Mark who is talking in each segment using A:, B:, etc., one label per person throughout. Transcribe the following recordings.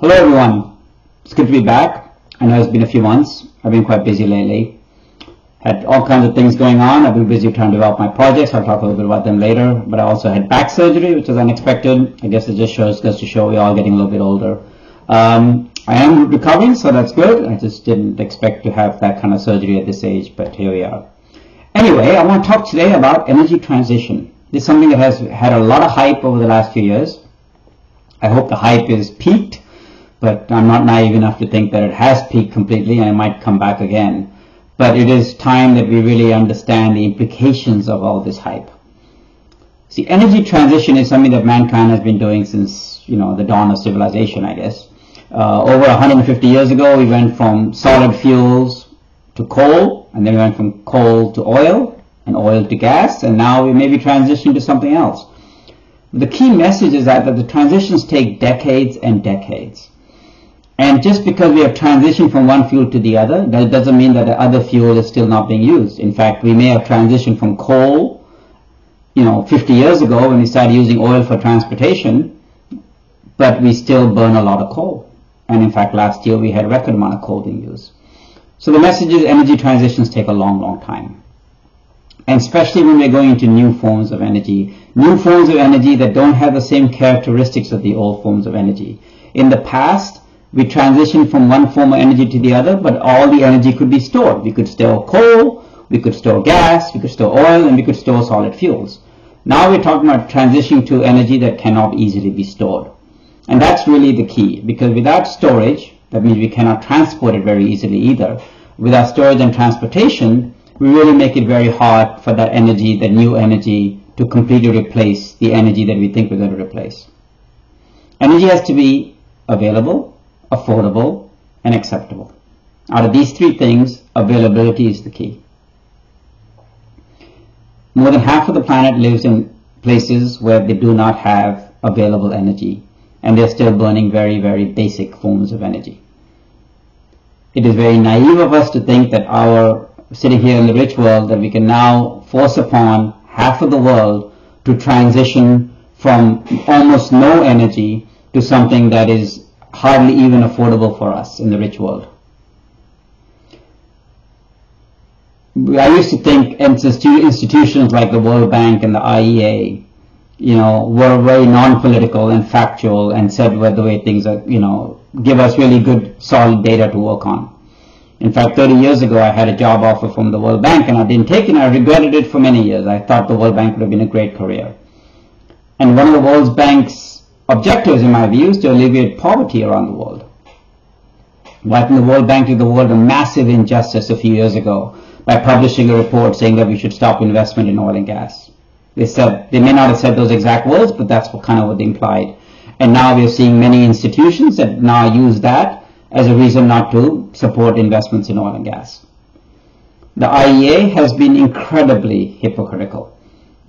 A: Hello everyone. It's good to be back. I know it's been a few months. I've been quite busy lately. Had all kinds of things going on. I've been busy trying to develop my projects. I'll talk a little bit about them later. But I also had back surgery, which was unexpected. I guess it just shows goes to show we're all getting a little bit older. Um, I am recovering, so that's good. I just didn't expect to have that kind of surgery at this age, but here we are. Anyway, I want to talk today about energy transition. This is something that has had a lot of hype over the last few years. I hope the hype is peaked, but I'm not naive enough to think that it has peaked completely and it might come back again. But it is time that we really understand the implications of all this hype. See, energy transition is something that mankind has been doing since, you know, the dawn of civilization, I guess. Uh, over 150 years ago, we went from solid fuels to coal, and then we went from coal to oil, and oil to gas, and now we may be transitioning to something else. The key message is that, that the transitions take decades and decades. And just because we have transitioned from one fuel to the other, that doesn't mean that the other fuel is still not being used. In fact, we may have transitioned from coal, you know, 50 years ago when we started using oil for transportation, but we still burn a lot of coal. And in fact, last year we had record amount of coal being used. So the message is energy transitions take a long, long time and especially when we're going into new forms of energy, new forms of energy that don't have the same characteristics of the old forms of energy. In the past, we transitioned from one form of energy to the other, but all the energy could be stored. We could store coal, we could store gas, we could store oil, and we could store solid fuels. Now we're talking about transitioning to energy that cannot easily be stored. And that's really the key, because without storage, that means we cannot transport it very easily either. Without storage and transportation, we really make it very hard for that energy, that new energy, to completely replace the energy that we think we're going to replace. Energy has to be available, affordable, and acceptable. Out of these three things, availability is the key. More than half of the planet lives in places where they do not have available energy, and they're still burning very, very basic forms of energy. It is very naive of us to think that our sitting here in the rich world that we can now force upon half of the world to transition from almost no energy to something that is hardly even affordable for us in the rich world. I used to think institutions like the World Bank and the IEA, you know, were very non-political and factual and said the way things are, you know, give us really good solid data to work on. In fact, 30 years ago, I had a job offer from the World Bank and I didn't take it. I regretted it for many years. I thought the World Bank would have been a great career. And one of the World Bank's objectives, in my view, is to alleviate poverty around the world. Wiping the World Bank did the world a massive injustice a few years ago by publishing a report saying that we should stop investment in oil and gas. They said, they may not have said those exact words, but that's what kind of what they implied. And now we're seeing many institutions that now use that as a reason not to support investments in oil and gas. The IEA has been incredibly hypocritical.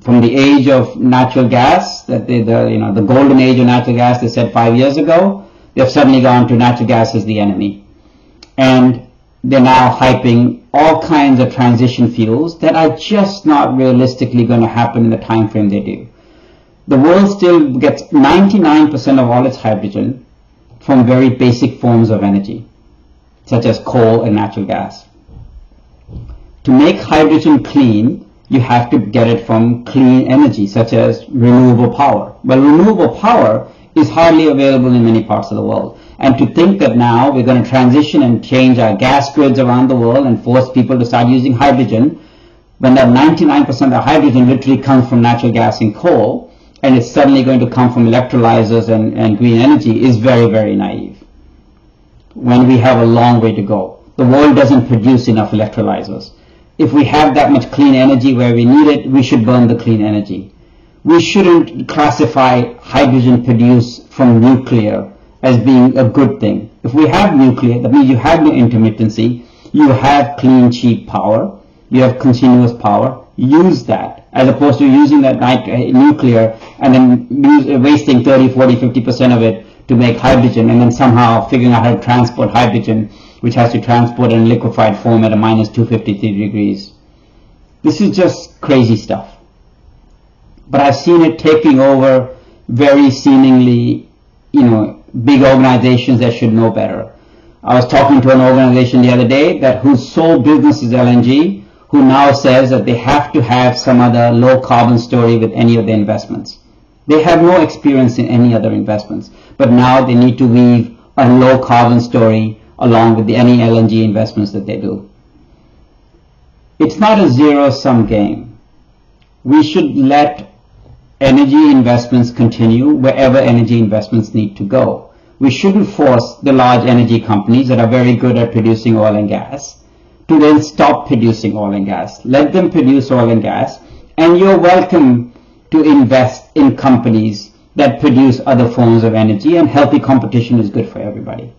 A: From the age of natural gas, that they, the you know the golden age of natural gas, they said five years ago, they've suddenly gone to natural gas as the enemy, and they're now hyping all kinds of transition fuels that are just not realistically going to happen in the time frame they do. The world still gets 99% of all its hydrogen from very basic forms of energy, such as coal and natural gas. To make hydrogen clean, you have to get it from clean energy, such as renewable power. Well, renewable power is hardly available in many parts of the world. And to think that now we're going to transition and change our gas grids around the world and force people to start using hydrogen, when that 99% of hydrogen literally comes from natural gas and coal, and it's suddenly going to come from electrolyzers and, and green energy is very, very naive. When we have a long way to go. The world doesn't produce enough electrolyzers. If we have that much clean energy where we need it, we should burn the clean energy. We shouldn't classify hydrogen produced from nuclear as being a good thing. If we have nuclear, that means you have no intermittency, you have clean, cheap power, you have continuous power, use that as opposed to using that uh, nuclear and then use, uh, wasting 30, 40, 50% of it to make hydrogen and then somehow figuring out how to transport hydrogen, which has to transport in liquefied form at a minus 253 degrees. This is just crazy stuff. But I've seen it taking over very seemingly, you know, big organizations that should know better. I was talking to an organization the other day that whose sole business is LNG, who now says that they have to have some other low carbon story with any of their investments. They have no experience in any other investments, but now they need to weave a low carbon story along with the, any LNG investments that they do. It's not a zero sum game. We should let energy investments continue wherever energy investments need to go. We shouldn't force the large energy companies that are very good at producing oil and gas to then stop producing oil and gas. Let them produce oil and gas and you're welcome to invest in companies that produce other forms of energy and healthy competition is good for everybody.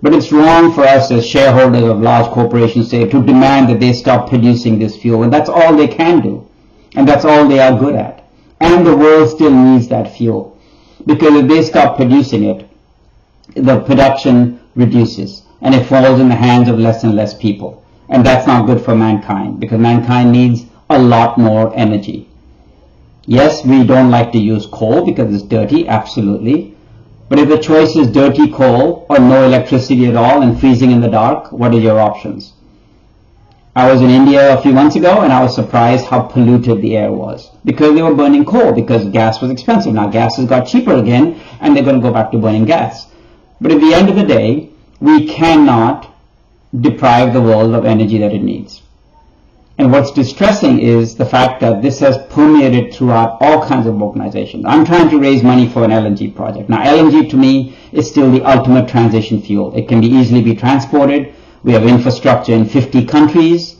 A: But it's wrong for us as shareholders of large corporations say to demand that they stop producing this fuel and that's all they can do. And that's all they are good at. And the world still needs that fuel. Because if they stop producing it, the production reduces and it falls in the hands of less and less people. And that's not good for mankind because mankind needs a lot more energy. Yes, we don't like to use coal because it's dirty, absolutely. But if the choice is dirty coal or no electricity at all and freezing in the dark, what are your options? I was in India a few months ago and I was surprised how polluted the air was because they were burning coal because gas was expensive. Now gas has got cheaper again and they're going to go back to burning gas. But at the end of the day, we cannot deprive the world of energy that it needs. And what's distressing is the fact that this has permeated throughout all kinds of organizations. I'm trying to raise money for an LNG project. Now LNG to me is still the ultimate transition fuel. It can be easily be transported. We have infrastructure in 50 countries.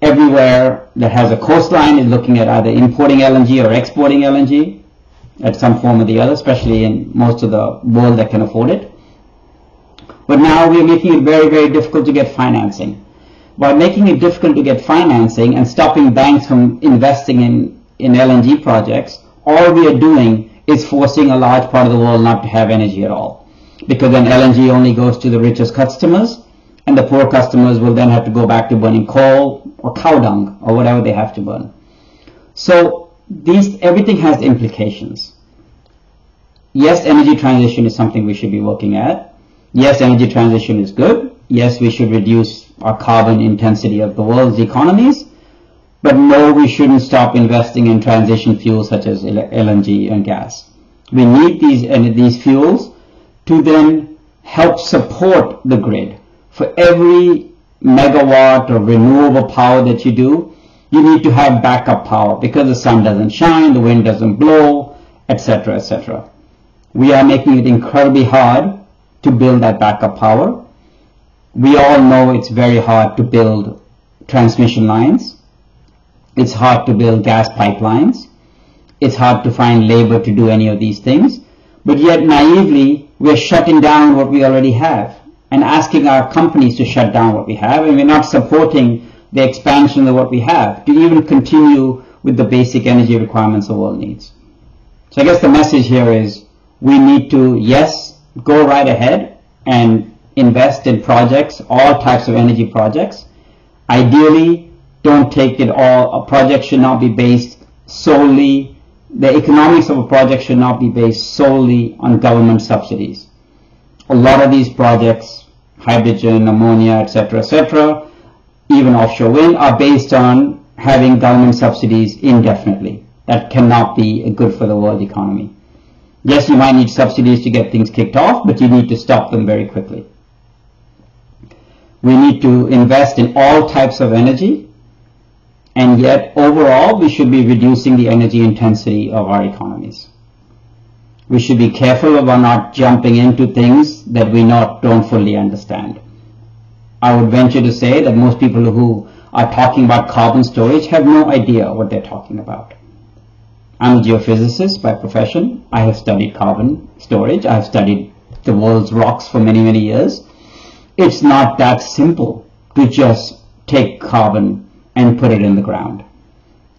A: Everywhere that has a coastline is looking at either importing LNG or exporting LNG at some form or the other, especially in most of the world that can afford it. But now we're making it very, very difficult to get financing. By making it difficult to get financing and stopping banks from investing in, in LNG projects, all we are doing is forcing a large part of the world not to have energy at all. Because then LNG only goes to the richest customers, and the poor customers will then have to go back to burning coal or cow dung or whatever they have to burn. So these, everything has implications. Yes, energy transition is something we should be looking at. Yes, energy transition is good. Yes, we should reduce our carbon intensity of the world's economies. But no, we shouldn't stop investing in transition fuels such as LNG and gas. We need these, these fuels to then help support the grid. For every megawatt of renewable power that you do, you need to have backup power because the sun doesn't shine, the wind doesn't blow, etc., etc. We are making it incredibly hard to build that backup power. We all know it's very hard to build transmission lines. It's hard to build gas pipelines. It's hard to find labor to do any of these things. But yet naively, we're shutting down what we already have and asking our companies to shut down what we have and we're not supporting the expansion of what we have to even continue with the basic energy requirements the world needs. So I guess the message here is we need to, yes, go right ahead and invest in projects, all types of energy projects. Ideally, don't take it all. A project should not be based solely, the economics of a project should not be based solely on government subsidies. A lot of these projects, hydrogen, ammonia, etc., etc., even offshore wind, are based on having government subsidies indefinitely. That cannot be good for the world economy. Yes, you might need subsidies to get things kicked off, but you need to stop them very quickly. We need to invest in all types of energy, and yet overall we should be reducing the energy intensity of our economies. We should be careful about not jumping into things that we not don't fully understand. I would venture to say that most people who are talking about carbon storage have no idea what they're talking about. I'm a geophysicist by profession. I have studied carbon storage. I have studied the world's rocks for many, many years. It's not that simple to just take carbon and put it in the ground.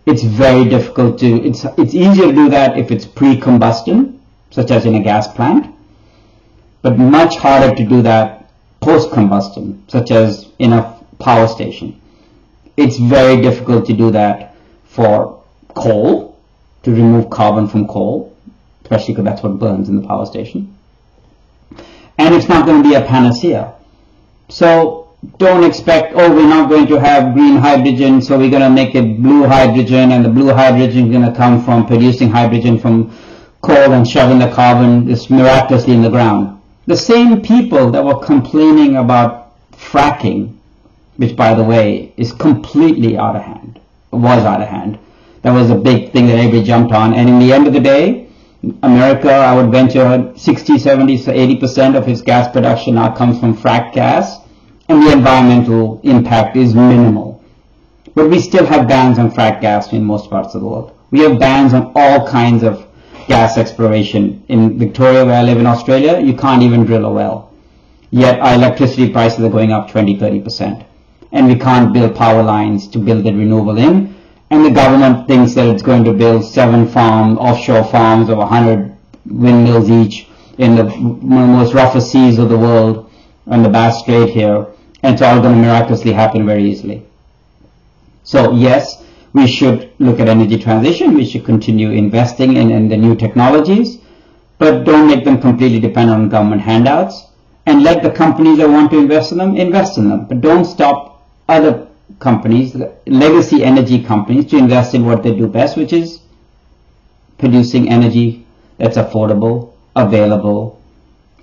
A: It's very difficult to, it's, it's easier to do that if it's pre-combustion, such as in a gas plant, but much harder to do that post-combustion, such as in a power station. It's very difficult to do that for coal, to remove carbon from coal. especially because that's what burns in the power station. And it's not going to be a panacea. So don't expect, oh, we're not going to have green hydrogen, so we're going to make it blue hydrogen, and the blue hydrogen is going to come from producing hydrogen from coal and shoving the carbon just miraculously in the ground. The same people that were complaining about fracking, which by the way is completely out of hand, was out of hand. That was a big thing that everybody jumped on. And in the end of the day, America, I would venture 60, 70, 80% of its gas production now comes from frack gas, and the environmental impact is minimal. But we still have bans on frack gas in most parts of the world. We have bans on all kinds of gas exploration. In Victoria, where I live in Australia, you can't even drill a well. Yet our electricity prices are going up 20, 30%. And we can't build power lines to build the renewable in and the government thinks that it's going to build seven farm offshore farms of 100 windmills each in the most roughest seas of the world on the Bass Strait here, and it's all going to miraculously happen very easily. So yes, we should look at energy transition. We should continue investing in, in the new technologies, but don't make them completely dependent on government handouts. And let the companies that want to invest in them invest in them, but don't stop other companies, legacy energy companies, to invest in what they do best, which is producing energy that's affordable, available,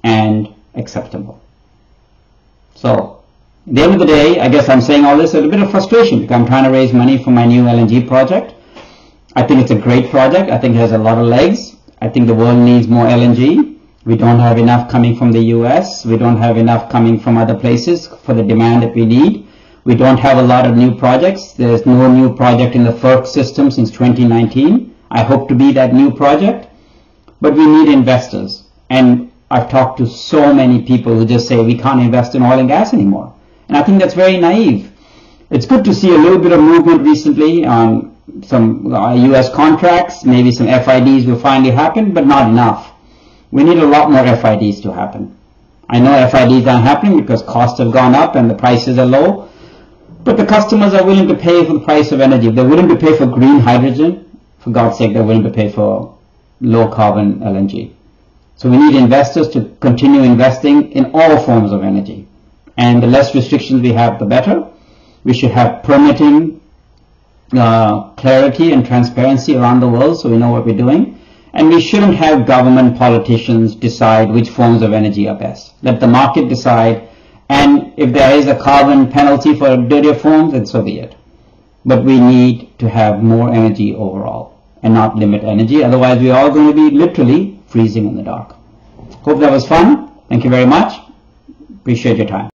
A: and acceptable. So, the end of the day, I guess I'm saying all this with a bit of frustration because I'm trying to raise money for my new LNG project. I think it's a great project. I think it has a lot of legs. I think the world needs more LNG. We don't have enough coming from the US. We don't have enough coming from other places for the demand that we need. We don't have a lot of new projects. There's no new project in the FERC system since 2019. I hope to be that new project. But we need investors. And I've talked to so many people who just say we can't invest in oil and gas anymore. And I think that's very naive. It's good to see a little bit of movement recently on some US uh, contracts. Maybe some FIDs will finally happen, but not enough. We need a lot more FIDs to happen. I know FIDs aren't happening because costs have gone up and the prices are low, but the customers are willing to pay for the price of energy. They're willing to pay for green hydrogen, for God's sake, they're willing to pay for low carbon LNG. So we need investors to continue investing in all forms of energy. And the less restrictions we have, the better. We should have permitting uh, clarity and transparency around the world so we know what we're doing. And we shouldn't have government politicians decide which forms of energy are best. Let the market decide and if there is a carbon penalty for dirtier forms, then so be it. But we need to have more energy overall and not limit energy. Otherwise, we're all going to be literally freezing in the dark. Hope that was fun. Thank you very much. Appreciate your time.